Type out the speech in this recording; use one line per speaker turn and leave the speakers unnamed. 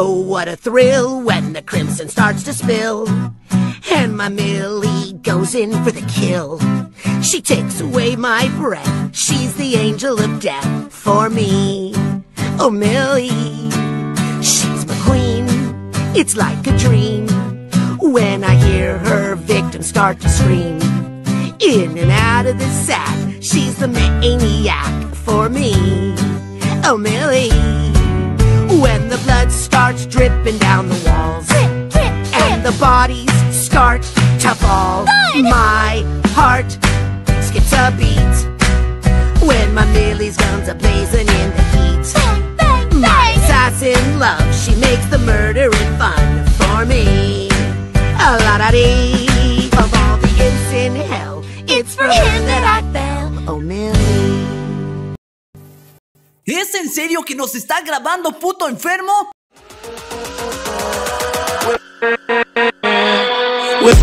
Oh, what a thrill when the crimson starts to spill. And my Millie goes in for the kill. She takes away my breath. She's the angel of death for me. Oh, Millie, she's my queen. It's like a dream when I hear her victims start to scream. In and out of the sack, she's the maniac for me. Oh, Millie, when the starts dripping down the walls and the bodies start to fall, my heart skips a beat when my Millie's guns are blazing in the heat. My assassin love, she makes the murdering fun for me. A la da dee of all the imps in hell, it's for him that I fell. Oh, Millie.
¿Es en serio que nos está grabando, puto enfermo?
With